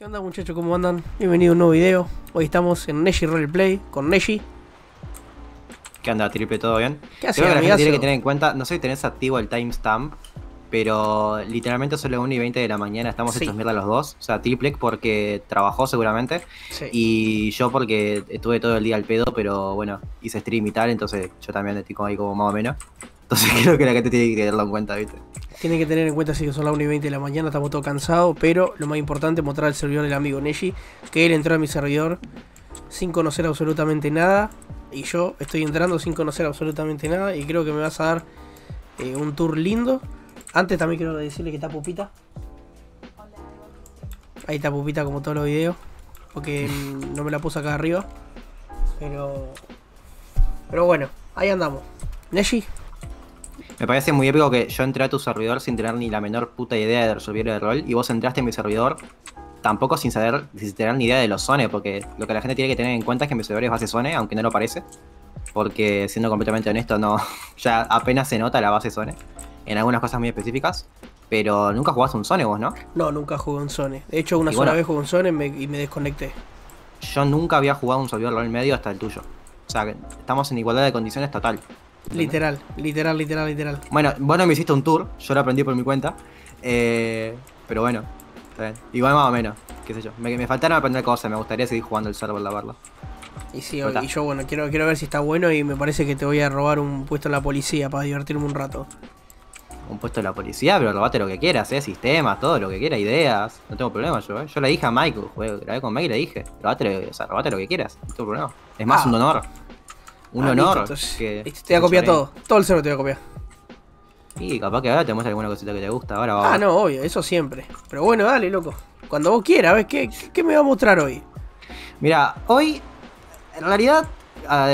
¿Qué onda muchachos? ¿Cómo andan? Bienvenido a un nuevo video. Hoy estamos en Neji Roleplay con Neji. ¿Qué onda, triple? ¿Todo bien? ¿Qué haces, Creo que la gente tiene que tener en cuenta, no sé si tenés activo el timestamp, pero literalmente son las 1 y 20 de la mañana, estamos Sí. hechos mierda los dos. O sea, Triplec porque trabajó seguramente, Sí. y yo porque estuve todo el día al pedo, pero bueno, hice stream y tal, entonces yo también estoy como ahí como más o menos. Entonces creo que la gente tiene que tenerlo en cuenta, ¿viste? Tienen que tener en cuenta si que son las 1 y 20 de la mañana, estamos todos cansados, pero lo más importante es mostrar el servidor del amigo Neji, que él entró a mi servidor sin conocer absolutamente nada, y yo estoy entrando sin conocer absolutamente nada, y creo que me vas a dar eh, un tour lindo. Antes también quiero decirle que está Pupita. Ahí está Pupita como todos los videos, porque no me la puse acá arriba. Pero... Pero bueno, ahí andamos. Neji, Me parece muy épico que yo entré a tu servidor sin tener ni la menor puta idea de resolver el rol, y vos entraste en mi servidor tampoco sin saber, sin tener ni idea de los zones, porque lo que la gente tiene que tener en cuenta es que mi servidor es base zone, aunque no lo parece. Porque siendo completamente honesto, no, ya apenas se nota la base zone. En algunas cosas muy específicas. Pero nunca jugaste un zone vos, ¿no? No, nunca jugué un Zone. De hecho, una Y sola bueno. vez jugué un Zone y me, y me desconecté. Yo nunca había jugado un servidor rol medio hasta el tuyo. O sea, estamos en igualdad de condiciones total. Literal, literal, literal, literal. Bueno, vos no me hiciste un tour, yo lo aprendí por mi cuenta. Eh, pero bueno, está bien. igual más o menos, qué sé yo. Me, me faltaron aprender cosas, me gustaría seguir jugando el server, la verdad. Y sí, y yo, bueno, quiero, quiero ver si está bueno y me parece que te voy a robar un puesto en la policía para divertirme un rato. Un puesto de la policía, pero robate lo que quieras, eh, sistemas, todo lo que quieras, ideas. No tengo problema yo, eh. Yo le dije a Mike, jugué, grabé con Mike y le dije, robate, o sea, robate lo que quieras, no tengo problema. Es más Ah. un honor. Un Ah, honor. listo, entonces, que, listo, te voy a copiar todo. Todo el server te voy a copiar. Y capaz que ahora te muestra alguna cosita que te gusta. Ahora va. Ah, no, obvio, eso siempre. Pero bueno, dale, loco. Cuando vos quieras, ¿ves? ¿Qué, qué me va a mostrar hoy? Mira, hoy, en realidad,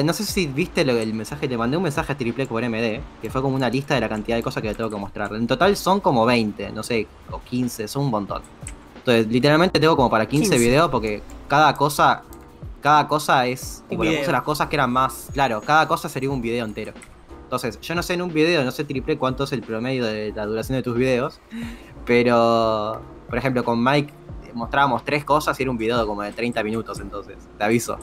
no sé si viste lo- el mensaje, te mandé un mensaje a Triple por MD, que fue como una lista de la cantidad de cosas que le tengo que mostrar. En total son como 20, no sé, o 15, son un montón. Entonces, literalmente tengo como para 15, 15. videos porque cada cosa, cada cosa es, tipo, le puse las cosas que eran más, claro, cada cosa sería un video entero. Entonces, yo no sé en un video, no sé triple cuánto es el promedio de la duración de tus videos, pero, por ejemplo, con Mike mostrábamos tres cosas y era un video como de 30 minutos, entonces, te aviso.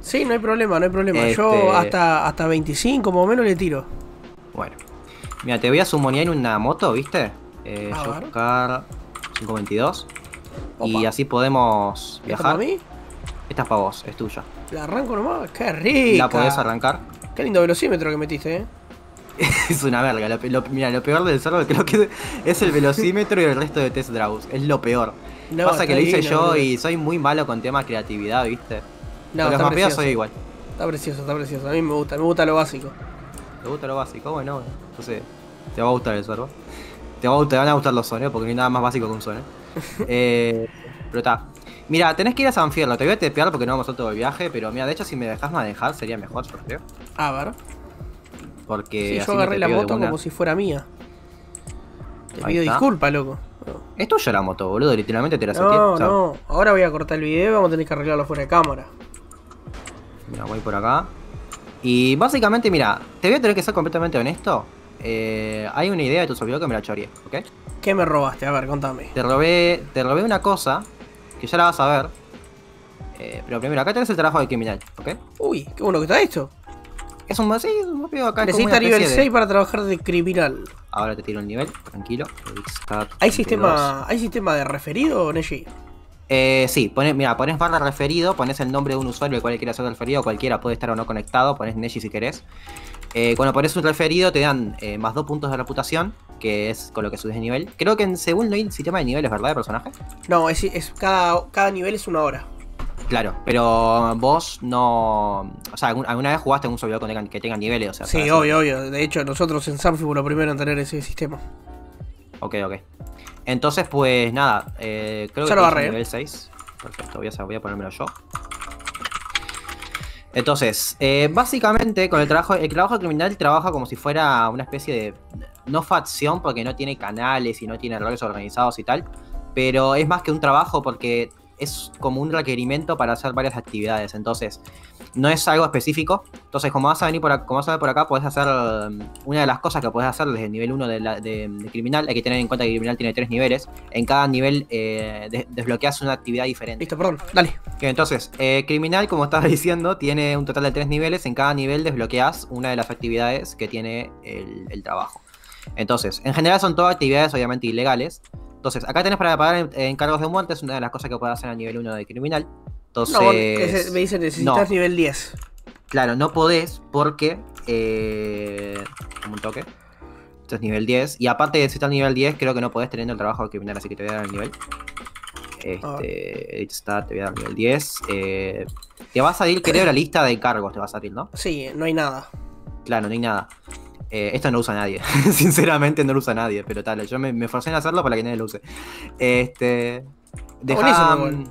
Sí, no hay problema, no hay problema. Este- Yo hasta, hasta 25 más o menos le tiro. Bueno, mira, te voy a sumonear una moto, ¿viste? Eh, yo buscar 522 y Opa. así podemos ¿Esta para viajar. mí? Esta es para vos, es tuya. La arranco nomás. ¡Qué rica! La podés arrancar. Qué lindo velocímetro que metiste, eh. es una verga. Lo, pe- lo- mira, lo peor del server creo que es el velocímetro y el resto de test draws. Es lo peor. No, Pasa que lo hice yo y soy muy malo con temas creatividad, ¿viste? No, con los mapeos soy igual. Está precioso, está precioso. A mí me gusta, me gusta lo básico. ¿Te gusta lo básico? Bueno. Entonces, te va a gustar el server. Te, va a- te van a gustar los sonidos porque no hay nada más básico que un sonido. eh, pero está. Mira, tenés que ir a San Fierro. Te voy a tepear porque no vamos a todo el viaje. Pero mira, de hecho, si me dejas manejar sería mejor, yo creo. A ver. Porque Sí, yo agarré la moto como si fuera mía. Te Ahí pido está. disculpas, loco. Es tuya la moto, boludo. Literalmente te la saqué. No, sea, no. Ahora voy a cortar el video y vamos a tener que arreglarlo fuera de cámara. Mira, voy por acá. Y básicamente, mira, te voy a tener que ser completamente honesto. Eh, hay una idea de tu servidor que me la choreé, ¿ok? ¿Qué me robaste? A ver, contame. Te robé, te robé una cosa que ya la vas a ver. Eh, pero primero, acá tenés el trabajo del criminal, ¿ok? Uy, qué bueno que está esto. Es un sí, es un acá. Necesita nivel de- 6 para trabajar de criminal. Ahora te tiro el nivel, tranquilo. ¿Hay 32. sistema, ¿Hay sistema de referido, Neji? Eh, sí, pones, mira, pones barra referido, pones el nombre de un usuario al cual quieras ser referido, cualquiera puede estar o no conectado, pones Neji si querés. Eh, cuando pones un referido te dan eh, más dos puntos de reputación, que es con lo que subes de nivel. Creo que en, según el sistema de niveles, ¿verdad? De personaje. No, es, es cada, cada nivel es una hora. Claro, pero vos no. O sea, alguna vez jugaste en un servidor tenga- que tenga niveles, o sea. Sí, obvio, obvio. De hecho, nosotros en Sam fuimos los primeros en tener ese sistema. Ok, ok. Entonces, pues nada, eh, creo Ya que lo ¿eh? nivel 6. Perfecto, voy a, voy a ponérmelo yo. Entonces, eh, básicamente con el trabajo, el trabajo criminal trabaja como si fuera una especie de, no facción porque no tiene canales y no tiene roles organizados y tal, pero es más que un trabajo porque es como un requerimiento para hacer varias actividades. Entonces, no es algo específico. Entonces, como vas a venir por acá, como vas a ver por acá, puedes hacer um, una de las cosas que puedes hacer desde el nivel 1 de, la- de- de criminal. Hay que tener en cuenta que criminal tiene tres niveles. En cada nivel eh, de- desbloqueas una actividad diferente. Listo, perdón, dale. Entonces, eh, criminal, como estaba diciendo, tiene un total de tres niveles. En cada nivel desbloqueas una de las actividades que tiene el, el trabajo. Entonces, en general son todas actividades obviamente ilegales. Entonces, acá tenés para pagar en- encargos de muerte, es una de las cosas que puedes hacer a nivel 1 de criminal. Entonces, No, ese- me dice necesitas no. nivel 10. claro, no podés porque... Eh, un toque. Esto es nivel 10. Y aparte de estar nivel 10, creo que no podés teniendo el trabajo de criminal, así que te voy a dar el nivel. Este, edit start, te voy a dar nivel 10. Eh, te va a salir, creo, la lista de encargos, te va a salir, ¿no? Sí, no hay nada. Claro, no hay nada. Eh, esto no lo usa nadie. Sinceramente no lo usa nadie, pero tal, yo me, me forcé en hacerlo para que nadie lo use. Este. Deja, mm,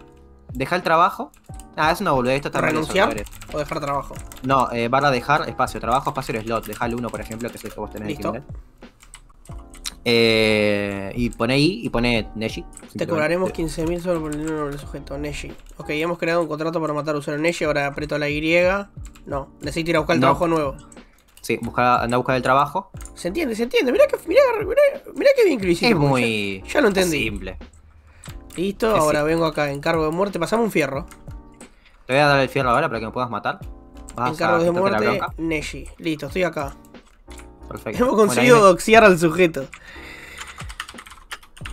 deja el trabajo. Ah, es una boludez, esto está ¿Renunciar? O dejar trabajo. No, eh, barra dejar, espacio, trabajo, espacio, slot. Deja el 1, por ejemplo, que es el que vos tenés Listo. Eh, y pone I y pone Neji. Te cobraremos 15.000 solo por el número del sujeto, Neji. Ok, hemos creado un contrato para matar a usuario Neji, ahora aprieto la Y. No, necesito ir a buscar el No. trabajo nuevo. Sí, busca, anda a buscar el trabajo. Se entiende, se entiende. Mirá que, mirá, mirá, mirá que bien que lo hiciste. Es muy Ya, ya lo entendí. simple. Listo, Es ahora vengo acá, encargo de muerte. Pasame un fierro. Te voy a dar el fierro ahora para que me puedas matar. Vas Encargo de muerte. Neji. Listo, estoy acá. Perfecto. Hemos Bueno, conseguido me- doxear al sujeto.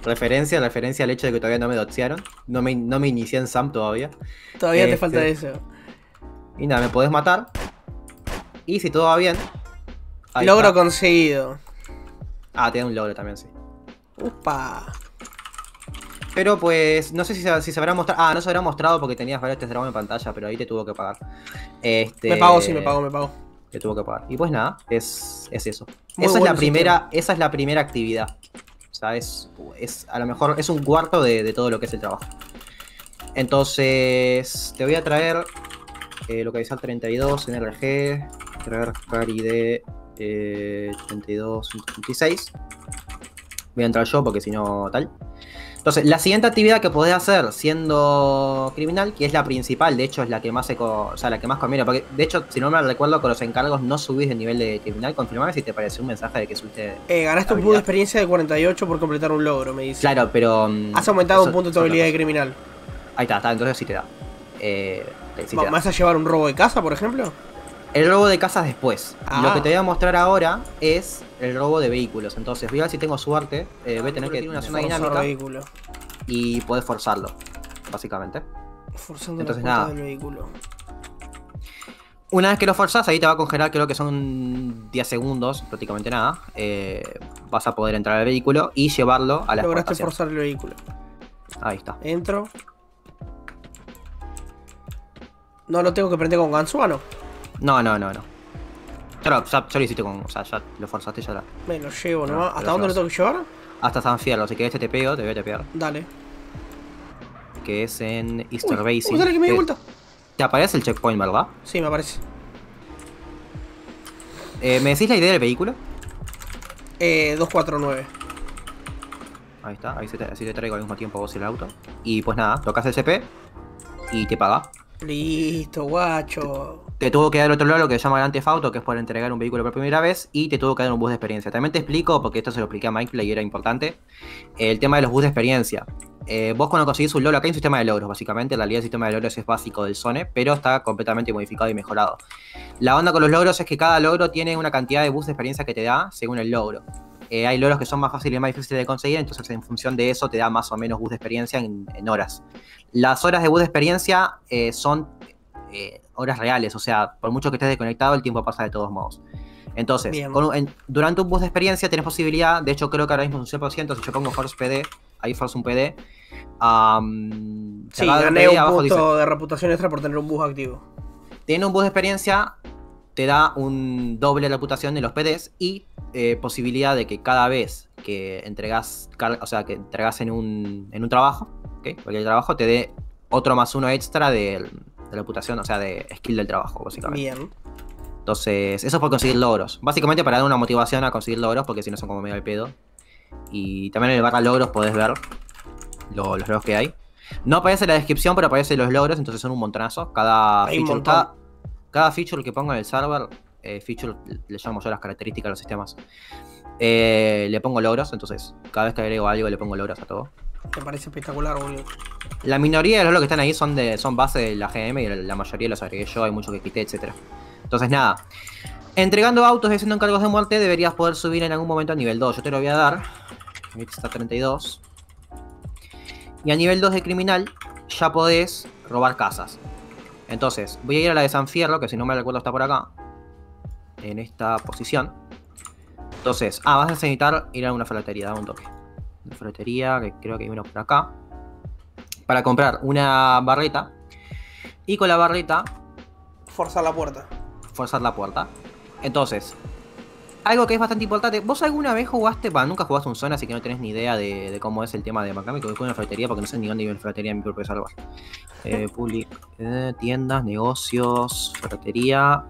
Referencia, referencia al hecho de que todavía no me doxearon. No me, no me inicié en SAM todavía. Todavía te Este. falta eso. Y nada, me podés matar. Y si todo va bien. Ahí Logro está. conseguido. Ah, te da un logro también, sí. Upa. Pero pues, no sé si se, si se habrá mostrado. Ah, no se habrá mostrado porque tenías varios test dragón en pantalla, pero ahí te tuvo que pagar. Este, Me pagó, sí, me pagó, me pagó. Te tuvo que pagar. Y pues nada, es, es eso. Muy esa es la primera, esa es la primera actividad. O sea, es, es a lo mejor es un cuarto de, de todo lo que es el trabajo. Entonces, te voy a traer eh, localizar 32 NRG, traer carry de eh, 32, 136. Voy a entrar yo porque si no, tal. Entonces, la siguiente actividad que podés hacer siendo criminal, que es la principal, de hecho es la que más se o sea, la que más conviene, porque de hecho, si no me recuerdo, con los encargos no subís el nivel de criminal, confirmame si te pareció un mensaje de que subiste. Eh, ganaste un punto de experiencia de 48 por completar un logro, me dice. Claro, pero. mm, Has aumentado eso- un punto de tu habilidad de criminal. Ahí está, está, entonces sí te da. Eh, sí te Va- da. ¿Vas a llevar un robo de casa, por ejemplo? El robo de casas después. Ah. Lo que te voy a mostrar ahora es el robo de vehículos. Entonces, voy a ver si tengo suerte. Eh, voy a tener que ir a una zona dinámica vehículo. y podés forzarlo, básicamente. Forzando Entonces, la nada. del vehículo. Una vez que lo forzas, ahí te va a congelar, creo que son 10 segundos, prácticamente nada. Eh, vas a poder entrar al vehículo y llevarlo a la Lograste forzar el vehículo. Ahí está. Entro. No lo tengo que prender con gansuano. No, no, no, no. Ya lo, ya- ya lo hiciste con. O sea, ya lo forzaste, ya la. Me lo llevo No, ¿Hasta dónde lo tengo que llevar? Hasta San Fierro, si querés te pego, te voy a tepear. Dale. Que es en Uy, Easter Basin. uy, dale que me di Te- vuelta. Te aparece el checkpoint, ¿verdad? Sí, me aparece. Eh, ¿Me decís la idea del vehículo? Eh, 249. Ahí está, ahí se te, así te traigo al mismo tiempo vos el auto. Y pues nada, tocas el CP y te paga. Listo, guacho. Te tuvo que dar otro lado lo que se llama el antefauto, que es por entregar un vehículo por primera vez, y te tuvo que dar un bus de experiencia. También te explico, porque esto se lo expliqué a Play y era importante, el tema de los bus de experiencia. Eh, vos cuando conseguís un logro, acá hay un sistema de logros, básicamente, en realidad el sistema de logros es básico del Zone, pero está completamente modificado y mejorado. La onda con los logros es que cada logro tiene una cantidad de bus de experiencia que te da según el logro. Eh, hay logros que son más fáciles y más difíciles de conseguir, entonces en función de eso te da más o menos bus de experiencia en, en horas. Las horas de bus de experiencia eh, son eh, horas reales, o sea, por mucho que estés desconectado, el tiempo pasa de todos modos. Entonces, con en- durante un bus de experiencia tenés posibilidad, de hecho creo que ahora mismo es un 100%, si yo pongo Force PD, ahí Force un PD, am, Sí, gané un punto dice, de reputación extra por tener un bus activo. tiene un bus de experiencia, te da un doble reputación de los PDs y eh, posibilidad de que cada vez que entregas, o sea, que entregas en un, en un trabajo, ¿ok? Cualquier trabajo te dé otro más uno extra de, de reputación, o sea, de skill del trabajo, básicamente. Bien. Entonces, eso es por conseguir logros. Básicamente para dar una motivación a conseguir logros, porque si no son como medio al pedo. Y también en el barra logros podés ver lo- los logros que hay. No aparece la descripción, pero aparece los logros, entonces son un montonazo. Cada Hay feature, cada, cada feature que pongo en el server, eh, feature le llamo yo las características de los sistemas. eh, le pongo logros, entonces cada vez que agrego algo le pongo logros a todo. Me parece espectacular, boludo. La minoría de los que están ahí son de son base de la GM y la mayoría los agregué yo, hay muchos que quité, etc. Entonces nada. Entregando autos y haciendo encargos de muerte deberías poder subir en algún momento a nivel 2. Yo te lo voy a dar. Está 32. Y a nivel 2 de criminal ya podés robar casas. Entonces, voy a ir a la de San Fierro, que si no me recuerdo está por acá. En esta posición. Entonces, ah, vas a necesitar ir a una ferretería, dame un toque. Una ferretería, que creo que hay por acá. Para comprar una barreta. Y con la barreta Forzar la puerta. forzar la puerta. Entonces, algo que es bastante importante. ¿Vos alguna vez jugaste? Bah, nunca jugaste un zona, así que no tenés ni idea de, de cómo es el tema de Macame, que voy con una ferretería porque no sé ni dónde vive una ferretería en mi propio server. Eh, public, eh, tiendas, negocios, ferretería.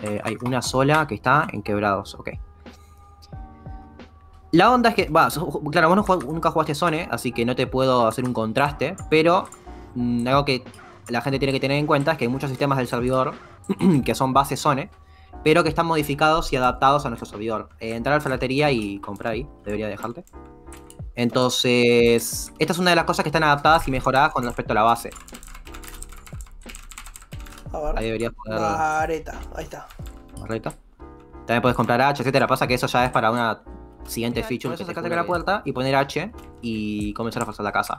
Eh, hay una sola que está en quebrados, ok. La onda es que, va, claro, vos no jugás- nunca jugaste Zone, así que no te puedo hacer un contraste, pero mm, algo que la gente tiene que tener en cuenta es que hay muchos sistemas del servidor que son base Zone, pero que están modificados y adaptados a nuestro servidor. Eh, entrar a la ferretería y comprar ahí, debería dejarte. Entonces, esta es una de las cosas que están adaptadas y mejoradas con respecto a la base. A ver. Ahí deberías poder. Ahí está. También puedes comprar H, etcétera. Pasa que eso ya es para una siguiente feature. Entonces sacarte la puerta y poner H y comenzar a forzar la casa.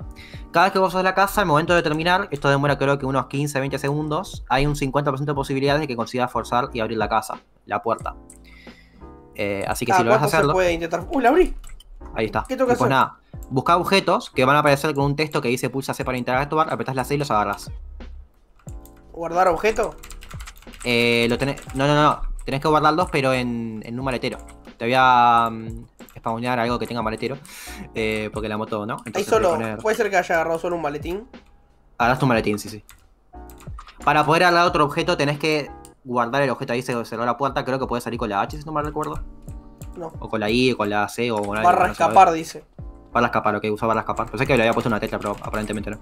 Cada vez que vos sos la casa, al momento de terminar, esto demora creo que unos 15, 20 segundos, hay un 50% de posibilidades de que consigas forzar y abrir la casa, la puerta. Eh, así que Ah, si lo vas a ¿cuánto se hacerlo, puede intentar? ¡Uh, la abrí! ahí está. ¿Qué tengo que pues hacer? nada, busca objetos que van a aparecer con un texto que dice pulsa C para interactuar, apretás la C y los agarras. ¿Guardar objeto? Eh, lo tenés, no, no, no, tenés que guardarlos, pero en, en un maletero. Te voy a mm, spawnear algo que tenga maletero, eh, porque la moto, ¿no? Ahí Entonces solo. poner- Puede ser que haya agarrado solo un maletín. Agarras tu maletín, sí, sí. Para poder agarrar otro objeto tenés que guardar el objeto ahí, se cerró la puerta, creo que puede salir con la H, si no mal recuerdo. No. O con la I, o con la C, o con. Barra no escapar, dice. Barra escapar, ok, usa barra escapar. Pensé que le había puesto una tecla, pero aparentemente no.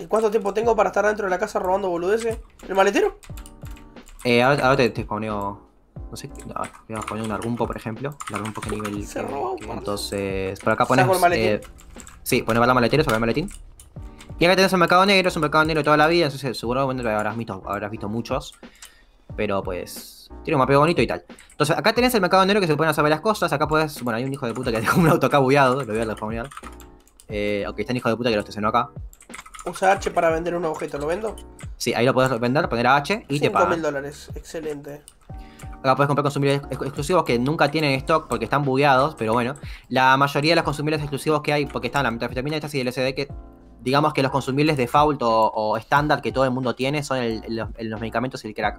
¿Y cuánto tiempo tengo para estar dentro de la casa robando boludeces? ¿El maletero? Eh, ahora, ahora te, te spawneo. No sé, a ver, voy a poner un argumpo, por ejemplo. Un argumpo que nivel. Se robó, que- entonces, por acá pones. El maletín. eh, sí, pones barra maletero, saca el maletín. Y acá tenés el mercado negro, es un mercado negro de toda la vida, entonces seguramente habrás visto, habrás visto muchos. Pero pues. Tiene un mapeo bonito y tal. Entonces, acá tenés el mercado negro que se pueden hacer varias cosas. Acá puedes. Bueno, hay un hijo de puta que dejó un auto acá bugueado, lo voy a respawnear. Eh, ok, está el hijo de puta que lo estacionó acá. Usa H para vender un objeto, ¿lo vendo? Sí, ahí lo puedes vender, poner a H y te 5 pagan. mil dólares. Excelente. Acá puedes comprar consumibles ex- exclusivos que nunca tienen stock porque están bugueados, pero bueno. La mayoría de los consumibles exclusivos que hay, porque están la metanfetamina, estas y el LSD, que digamos que los consumibles default o, estándar que todo el mundo tiene son el- el- los, el- los medicamentos y el crack.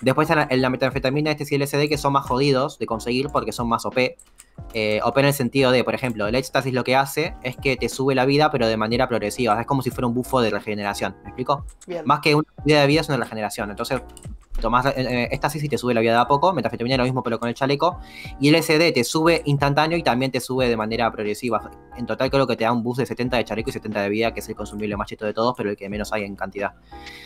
Después están la, la metanfetamina, este y el LSD que son más jodidos de conseguir porque son más OP. Eh, OP en el sentido de, por ejemplo, el éxtasis lo que hace es que te sube la vida, pero de manera progresiva. Es como si fuera un bufo de regeneración. ¿Me explico? Bien. Más que una vida de vida es una regeneración. Entonces, tomás eh, eh, éxtasis y te sube la vida de a poco. Metafetamina lo mismo, pero con el chaleco. Y el SD te sube instantáneo y también te sube de manera progresiva. En total, creo que te da un boost de 70 de chaleco y 70 de vida, que es el consumible más cheto de todos, pero el que menos hay en cantidad.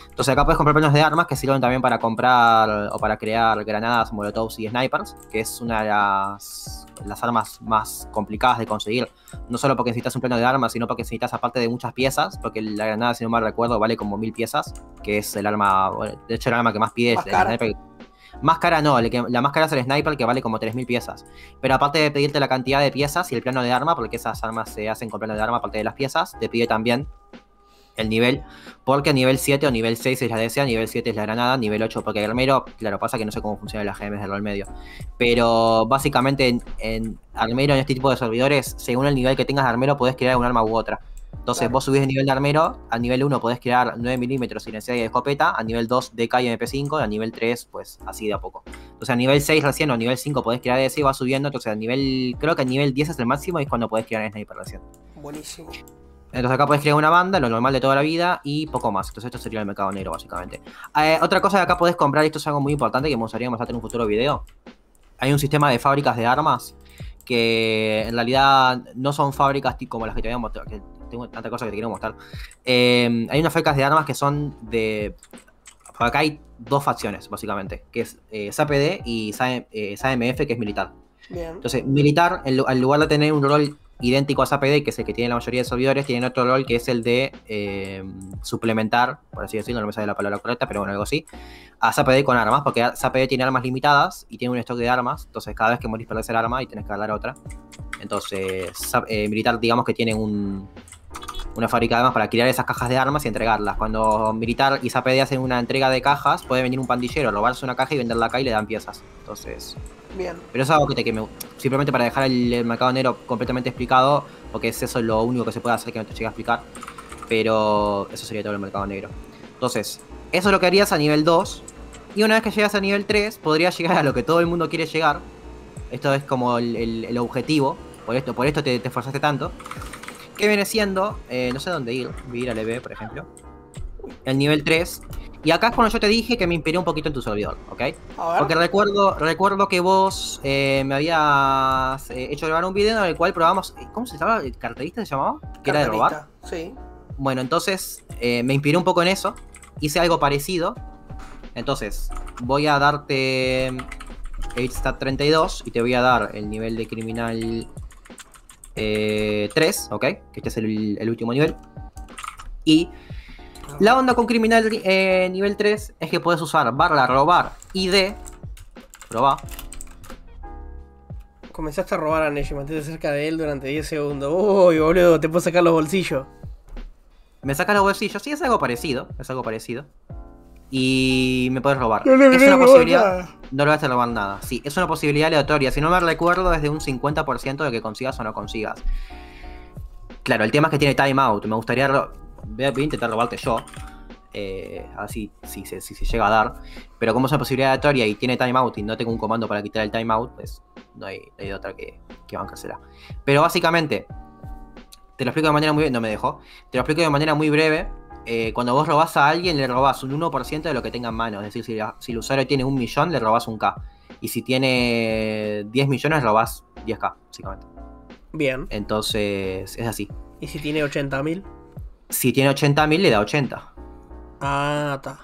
Entonces, acá puedes comprar planos de armas que sirven también para comprar o para crear granadas, molotovs y snipers, que es una de las, armas más complicadas de conseguir no solo porque necesitas un plano de armas, sino porque necesitas aparte de muchas piezas, porque la granada, si no mal recuerdo, vale como mil piezas, que es el arma, de hecho el arma que más pide es Más el cara. sniper. Más cara no, la más cara es el sniper que vale como 3.000 piezas. Pero aparte de pedirte la cantidad de piezas y el plano de arma, porque esas armas se hacen con plano de arma aparte de las piezas, te pide también el nivel, porque nivel 7 o nivel 6 es la DC, nivel 7 es la granada, nivel 8 porque el armero, claro, pasa que no sé cómo funciona las GMs del rol medio. Pero básicamente en, en armero, en este tipo de servidores, según el nivel que tengas de armero, podés crear un arma u otra. Entonces Claro. vos subís de nivel de armero, a nivel 1 podés crear 9 milímetros silenciada y escopeta, a nivel 2 DK y MP5, y a nivel 3 pues así de a poco. Entonces a nivel 6 recién o a nivel 5 podés crear ese y va subiendo, entonces a nivel, creo que a nivel 10 es el máximo y es cuando podés crear sniper recién. Buenísimo. Entonces acá puedes crear una banda, lo normal de toda la vida y poco más. Entonces esto sería el mercado negro básicamente. Eh, otra cosa que acá podés comprar, y esto es algo muy importante que me gustaría mostrarte en un futuro video. Hay un sistema de fábricas de armas que en realidad no son fábricas como las que te había tengo tanta cosa que te quiero mostrar. Eh, hay unas fecas de armas que son de. Por acá hay dos facciones, básicamente, que es eh, SAPD y SAMF, que es militar. Bien. Entonces, militar, en al lugar de tener un rol idéntico a SAPD, que es el que tiene la mayoría de servidores, tienen otro rol que es el de eh, suplementar, por así decirlo, no me sale la palabra correcta, pero bueno, algo así, a SAPD con armas, porque SAPD tiene armas limitadas y tiene un stock de armas, entonces cada vez que morís perdés el arma y tenés que dar otra. Entonces, eh, militar, digamos que tiene un, una fábrica de armas para crear esas cajas de armas y entregarlas. Cuando militar y SAPD hacen una entrega de cajas, puede venir un pandillero, robarse una caja y venderla acá y le dan piezas. Entonces, Bien. pero es algo que, te, que me, simplemente para dejar el, el mercado negro completamente explicado, porque es eso lo único que se puede hacer que no te llegue a explicar. Pero eso sería todo el mercado negro. Entonces, eso es lo que harías a nivel 2. Y una vez que llegas a nivel 3, podrías llegar a lo que todo el mundo quiere llegar. Esto es como el, el- el objetivo. Por esto, por esto te, te esforzaste tanto. Que viene siendo, eh, no sé dónde ir. Voy a ir al EV, por ejemplo. El nivel 3. Y acá es cuando yo te dije que me inspiré un poquito en tu servidor, ¿ok? Porque recuerdo, recuerdo que vos eh, me habías eh, hecho grabar un video en el cual probamos. ¿Cómo se llamaba? ¿El carterista se llamaba? Que era de robar. Sí. Bueno, entonces eh, me inspiré un poco en eso. Hice algo parecido. Entonces, voy a darte Stat 32 y te voy a dar el nivel de criminal eh, 3, ¿ok? Que este es el, el último nivel. Y la onda con criminal eh, nivel 3 es que puedes usar barra robar ID. Robar. Comenzaste a robar a Neji, mantente cerca de él durante 10 segundos. Uy, boludo, te puedo sacar los bolsillos. Me sacas los bolsillos. Sí, es algo parecido. Es algo parecido. Y me puedes robar. No es una posibilidad. No le vas a robar nada. Sí, es una posibilidad aleatoria. Si no me recuerdo, es de un 50% de que consigas o no consigas. Claro, el tema es que tiene timeout. Me gustaría. Voy a, intentar robarte yo. Eh, así si, se- si se llega a dar. Pero como es una posibilidad aleatoria y tiene timeout y no tengo un comando para quitar el timeout, pues no hay, no otra que, que bancársela. Pero básicamente, te lo explico de manera muy. No me dejó. Te lo explico de manera muy breve. Eh, cuando vos robás a alguien, le robás un 1% de lo que tenga en mano. Es decir, si, la- si el usuario tiene un millón, le robás un K. Y si tiene 10 millones, robás 10K, básicamente. Bien. Entonces, es así. ¿Y si tiene 80.000? Si tiene 80.000, le da 80. Ah, está.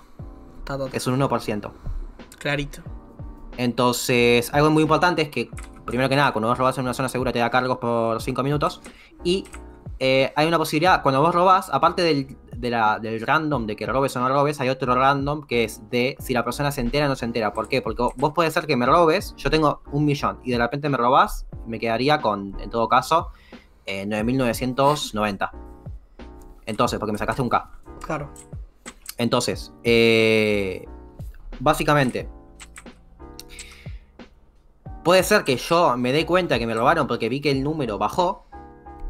Está, está, está. Es un 1%. Clarito. Entonces, algo muy importante es que, primero que nada, cuando vos robás en una zona segura te da cargos por 5 minutos. Y eh, hay una posibilidad, cuando vos robás, aparte del, de la- del random de que robes o no robes, hay otro random que es de si la persona se entera o no se entera. ¿Por qué? Porque vos puede ser que me robes, yo tengo un millón, y de repente me robás, me quedaría con, en todo caso, eh, 9.990. Entonces, porque me sacaste un K. Claro. Entonces, eh, básicamente, puede ser que yo me dé cuenta que me robaron porque vi que el número bajó,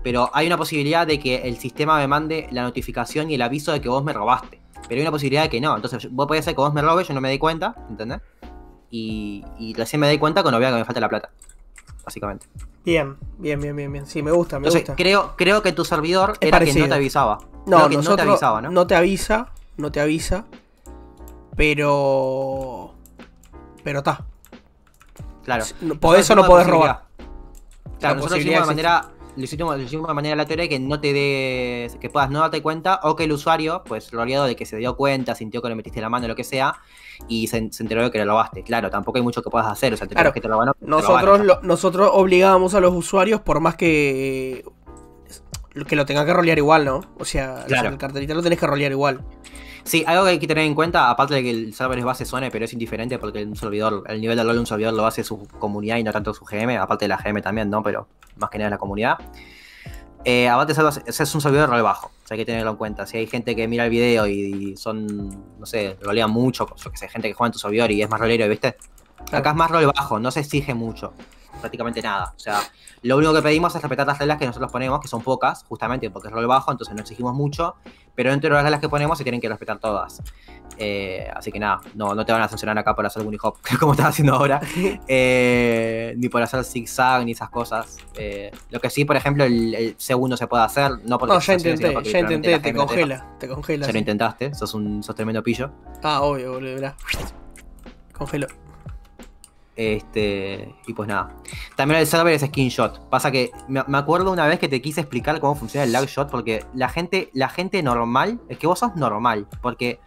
pero hay una posibilidad de que el sistema me mande la notificación y el aviso de que vos me robaste. Pero hay una posibilidad de que no. Entonces, vos puede ser que vos me robes, yo no me dé cuenta, ¿entendés? Y, y recién me dé cuenta cuando vea que me falta la plata. Básicamente. Bien, bien, bien, bien, bien. Sí, me gusta, me Entonces, gusta. creo, creo que tu servidor Es era que parecido. no te avisaba. No, que no te avisaba, ¿no? te avisa, no te avisa, pero pero está. Claro. Por eso no podés robar. Claro, La nosotros hicimos de manera, lo hicimos, lo hicimos de manera aleatoria que no te des, que puedas no darte cuenta o que el usuario, pues rodeado de que se dio cuenta, sintió que le metiste la mano, lo que sea, y se, se enteró de que lo robaste. Claro, tampoco hay mucho que puedas hacer, o sea, te Claro. que te robaron. te Nosotros robaron. lo- nosotros obligábamos a los usuarios por más que que lo tengan que rolear igual, ¿no? O sea, Claro. el cartelita lo tenés que rolear igual. Sí, algo que hay que tener en cuenta, aparte de que el server es base zona, pero es indiferente porque un servidor, el nivel de rol de un servidor lo hace su comunidad y no tanto su GM, aparte de la GM también, ¿no? Pero más que nada la comunidad. Eh, aparte, es un servidor de rol bajo, o sea, hay que tenerlo en cuenta. Si hay gente que mira el video y son, no sé, rolean mucho, yo que sé, gente que juega en tu servidor y es más rolero, ¿viste? Acá es más rol bajo, no se exige mucho, prácticamente nada. O sea, lo único que pedimos es respetar las reglas que nosotros ponemos, que son pocas, justamente porque es rol bajo, entonces no exigimos mucho, pero dentro de las reglas que ponemos se tienen que respetar todas. Eh, así que nada, no, no te van a sancionar acá por hacer hop como estás haciendo ahora, eh, ni por hacer zigzag, ni esas cosas. Eh, lo que sí, por ejemplo, el, el segundo se puede hacer, no porque No, ya intenté, ya intenté, te congela, te congela. Ya lo intentaste, sos un sos tremendo pillo. Ah, obvio, boludo, mirá. Este, y pues nada. También el server es screenshot. Pasa que me, me acuerdo una vez que te quise explicar cómo funciona el lag shot porque la gente, la gente normal, es que vos sos normal, porque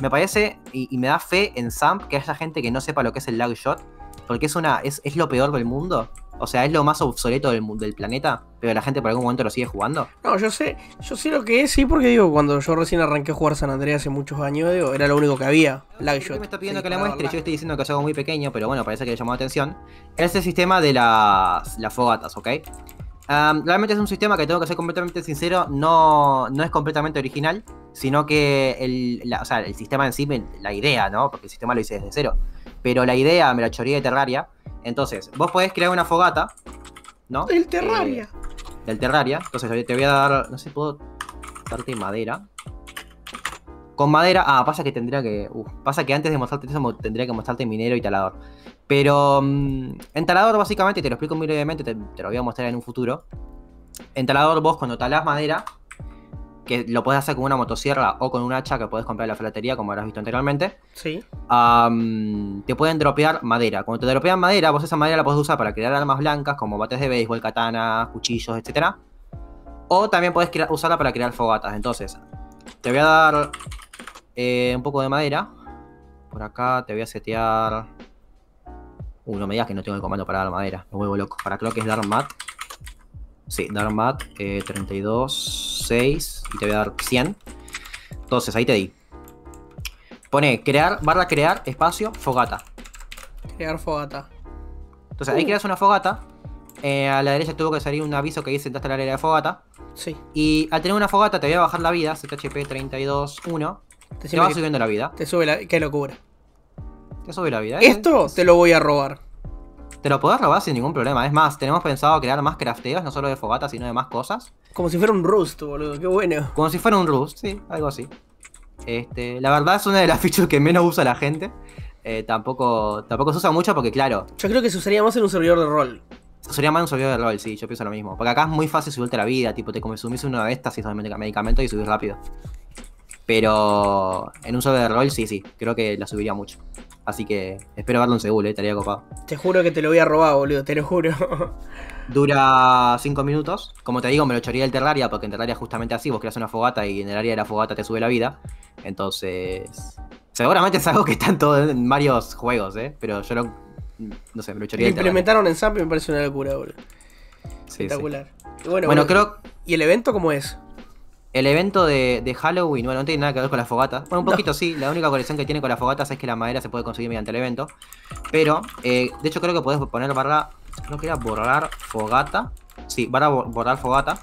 me parece y, y me da fe en Samp que haya gente que no sepa lo que es el lag shot, porque es una es, es lo peor del mundo. O sea, es lo más obsoleto del, del planeta, pero la gente por algún momento lo sigue jugando. No, yo sé, yo sé lo que es, sí, porque digo, cuando yo recién arranqué a jugar San Andreas hace muchos años, digo, era lo único que había. Usted shot. me está pidiendo Sí, que para muestre, yo estoy diciendo que es algo muy pequeño, pero bueno, parece que le llamó la atención. Es el sistema de las, las fogatas, ¿ok? Realmente es un sistema que tengo que ser completamente sincero, no, no es completamente original, sino que el, la- o sea, el sistema en sí, la idea, ¿no? Porque el sistema lo hice desde cero. Pero la idea me la choreé de Terraria. Entonces, vos podés crear una fogata, ¿no? El Terraria. Eh, del Terraria. Entonces te voy a dar. No sé, puedo darte madera. Con madera. Ah, pasa que tendría que. uf, pasa que antes de mostrarte eso tendría que mostrarte minero y talador. Pero. mm, en talador, básicamente, te lo explico muy brevemente, te, te lo voy a mostrar en un futuro. En talador, vos cuando talás madera. Que lo puedes hacer con una motosierra o con un hacha que puedes comprar en la ferretería, como habrás visto anteriormente. Sí. te pueden dropear madera. Cuando te dropean madera, vos esa madera la podés usar para crear armas blancas como bates de béisbol, katanas, cuchillos, etc. O también podés crea- usarla para crear fogatas. Entonces, te voy a dar eh, un poco de madera. Por acá te voy a setear. Uh, no me digas que no tengo el comando para dar madera. Me vuelvo loco. Para creo que es dar mat. Sí, dar mat. eh, 32, 6. Y te voy a dar 100. Entonces, ahí te di. Pone crear, barra crear, espacio, fogata. Crear fogata. Entonces ahí Uh. creas una fogata. eh, a la derecha tuvo que salir un aviso que dice entraste al área de fogata. Sí. Y al tener una fogata te voy a bajar la vida, ZHP 321. Te Decime va subiendo la vida. te sube la. Qué locura. Te sube la vida. ¿eh? Esto te lo voy a robar. Te lo podés robar sin ningún problema. Es más, tenemos pensado crear más crafteos, no solo de fogata, sino de más cosas. Como si fuera un Rust, boludo. Qué bueno. Como si fuera un Rust, sí, algo así. Este, la verdad es una de las features que menos usa la gente. Eh, tampoco, tampoco se usa mucho porque, claro, Yo creo que se usaría más en un servidor de rol. sería más un servidor de rol, sí, yo pienso lo mismo. Porque acá es muy fácil subirte la vida, tipo, te consumís una de estas y medicamentos y subís rápido. Pero en un servidor de rol, sí, sí, creo que la subiría mucho. Así que espero verlo en Seúl, eh, estaría copado. Te juro que te lo voy a robar, boludo. Te lo juro. Dura 5 minutos. Como te digo, me lo echaría el Terraria, porque en Terraria es justamente así, vos creas una fogata y en el área de la fogata te sube la vida. Entonces. Seguramente es algo que está en, todo, en varios juegos, ¿eh? Pero yo lo. No sé, me lo Lo echaría el Terraria. implementaron en Zamp y me parece una locura, boludo. Sí, sí. Espectacular. Y bueno, Bueno, creo. ¿Y el evento cómo es? El evento de, de Halloween, bueno, no tiene nada que ver con las fogatas. Bueno, un No. poquito sí, la única conexión que tiene con las fogatas es que la madera se puede conseguir mediante el evento. Pero, eh, de hecho creo que podés poner barra, creo que era borrar fogata. Sí, barra bo- borrar fogata.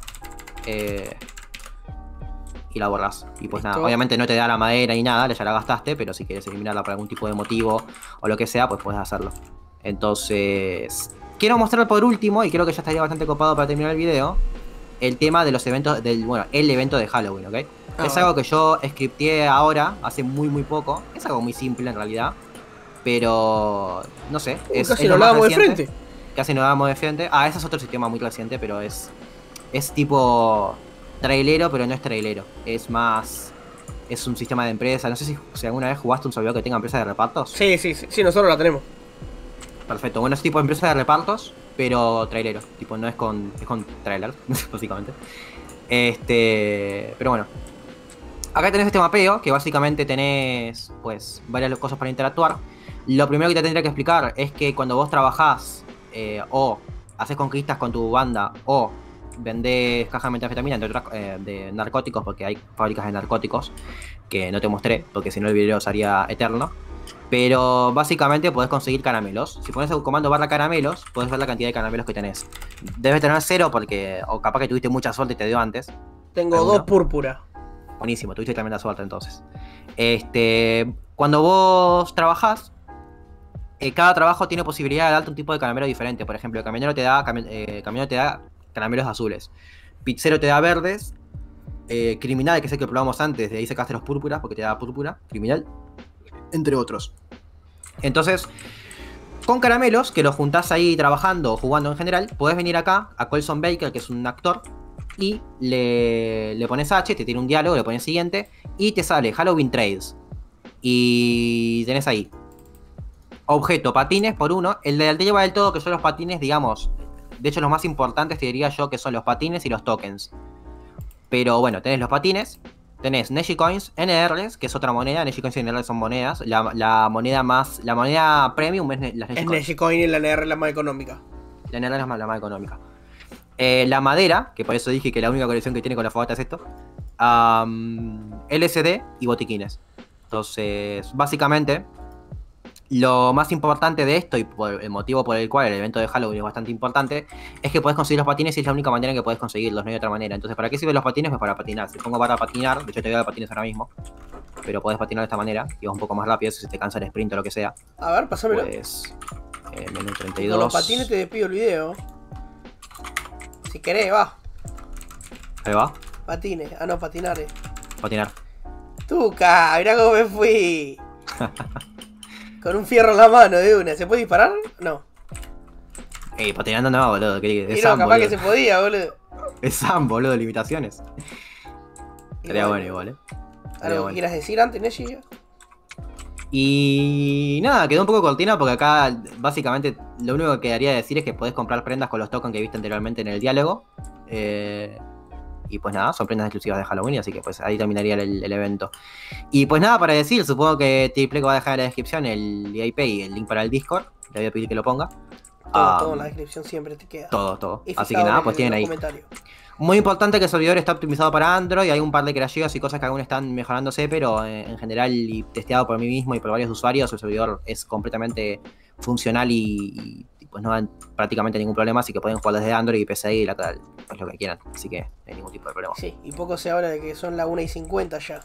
eh, y la borras. Y pues nada, obviamente no te da la madera ni nada, ya la gastaste, pero si quieres eliminarla por algún tipo de motivo o lo que sea, pues puedes hacerlo. Entonces, quiero mostrar por último, y creo que ya estaría bastante copado para terminar el video, el tema de los eventos, del, bueno, el evento de Halloween, ¿ok? Ah, es algo que yo scripteé ahora, hace muy muy poco. Es algo muy simple en realidad. Pero, no sé. Es, casi es nos dábamos de frente. Casi nos damos de frente. Ah, ese es otro sistema muy reciente, pero es. Es tipo. Trailero, pero no es trailero. Es más. Es un sistema de empresa. No sé si, si alguna vez jugaste un servidor que tenga empresa de repartos. Sí, sí, sí, sí, nosotros la tenemos. Perfecto. Bueno, es tipo empresa de repartos, pero trailero. Tipo, no es con. Es con trailer, básicamente. Este. Pero bueno. Acá tenés este mapeo, que básicamente tenés, pues, varias cosas para interactuar. Lo primero que te tendría que explicar es que cuando vos trabajás eh, o haces conquistas con tu banda o vendés cajas de metanfetamina, entre otras, eh, de narcóticos, porque hay fábricas de narcóticos que no te mostré, porque si no el video sería eterno. Pero básicamente podés conseguir caramelos. Si pones el comando barra caramelos, podés ver la cantidad de caramelos que tenés. Debes tener cero porque, o capaz que tuviste mucha suerte y te dio antes. Tengo ¿Alguno? dos púrpura. Buenísimo, tuviste tremenda suerte entonces. Este, cuando vos trabajás, eh, cada trabajo tiene posibilidad de darte un tipo de caramelo diferente. Por ejemplo, el camionero te da, cami- eh, camionero te da caramelos azules. Pizzero te da verdes. eh, criminal, que es el que probamos antes, de ahí sacaste los púrpuras, porque te da púrpura. Criminal. Entre otros. Entonces, con caramelos, que los juntás ahí trabajando o jugando en general, podés venir acá a Colson Baker, que es un actor, y le, le pones H, te tiene un diálogo, le pones siguiente, y te sale Halloween Trades. Y tenés ahí objeto, patines por uno. El de lleva del todo, que son los patines, digamos. De hecho, los más importantes te diría yo que son los patines y los tokens. Pero bueno, tenés los patines, tenés Neshi Coins, NRs, que es otra moneda. Neshi Coins y NRs son monedas. La, la moneda más. La moneda premium es las Es Neshi Coin y la NR la más económica. La NR es la más, económica. Eh, la madera, que por eso dije que la única colección que tiene con la fogata es esto. LSD y botiquines. Entonces, básicamente, lo más importante de esto y por el motivo por el cual el evento de Halloween es bastante importante es que puedes conseguir los patines y es la única manera en que puedes conseguirlos, no hay otra manera. Entonces, ¿para qué sirven los patines? Pues para patinar. Si pongo para patinar, de hecho te voy a dar patines ahora mismo, pero puedes patinar de esta manera y vas un poco más rápido si te cansa el sprint o lo que sea. A ver, pásamelo. Pues, eh, menú 32. Con los patines te despido el video. Si querés, va. Ahí va. Patines, ah no, patinar. Eh. Patinar. Tuca, mirá cómo me fui. Con un fierro en la mano de una. ¿Se puede disparar? No. Ey, patinando no, boludo. Es no, capaz que se podía, boludo. Es Sam, boludo, limitaciones. Sería bueno igual, eh. ¿Algo que quieras decir antes, Neshi? Y nada, quedó un poco cortina porque acá básicamente lo único que quedaría decir es que podés comprar prendas con los tokens que viste anteriormente en el diálogo. Eh, y pues nada, son prendas exclusivas de Halloween, así que pues ahí terminaría el, evento. Y pues nada para decir, supongo que Triple va a dejar en la descripción el IP y el link para el Discord. Le voy a pedir que lo ponga. Todo, todo en la descripción siempre te queda. Todo, todo. Así que nada, pues tienen ahí. Muy importante que el servidor está optimizado para Android, hay un par de crasheos y cosas que aún están mejorándose, pero en general y testeado por mí mismo y por varios usuarios, el servidor es completamente funcional y, pues no hay prácticamente ningún problema, así que pueden jugar desde Android y PC y la tal, pues lo que quieran, así que no hay ningún tipo de problema. Sí, y poco se habla de que son las 1 y 50 ya,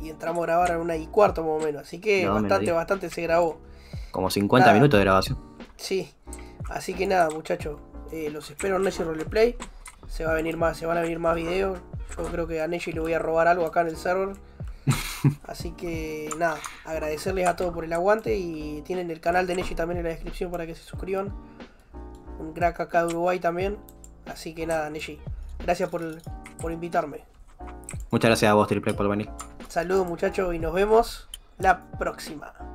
y entramos a grabar a 1 y cuarto más o menos, así que bastante, bastante se grabó. Como 50 minutos de grabación. Sí, así que nada muchachos, eh, los espero en Neshi Roleplay se va a venir más, se van a venir más videos. Yo creo que a Neji le voy a robar algo acá en el server. Así que nada, agradecerles a todos por el aguante y tienen el canal de Neji también en la descripción para que se suscriban. Un crack acá de Uruguay también. Así que nada, Neji, gracias por, por invitarme. Muchas gracias a vos, Triple, por venir. Saludos muchachos y nos vemos la próxima.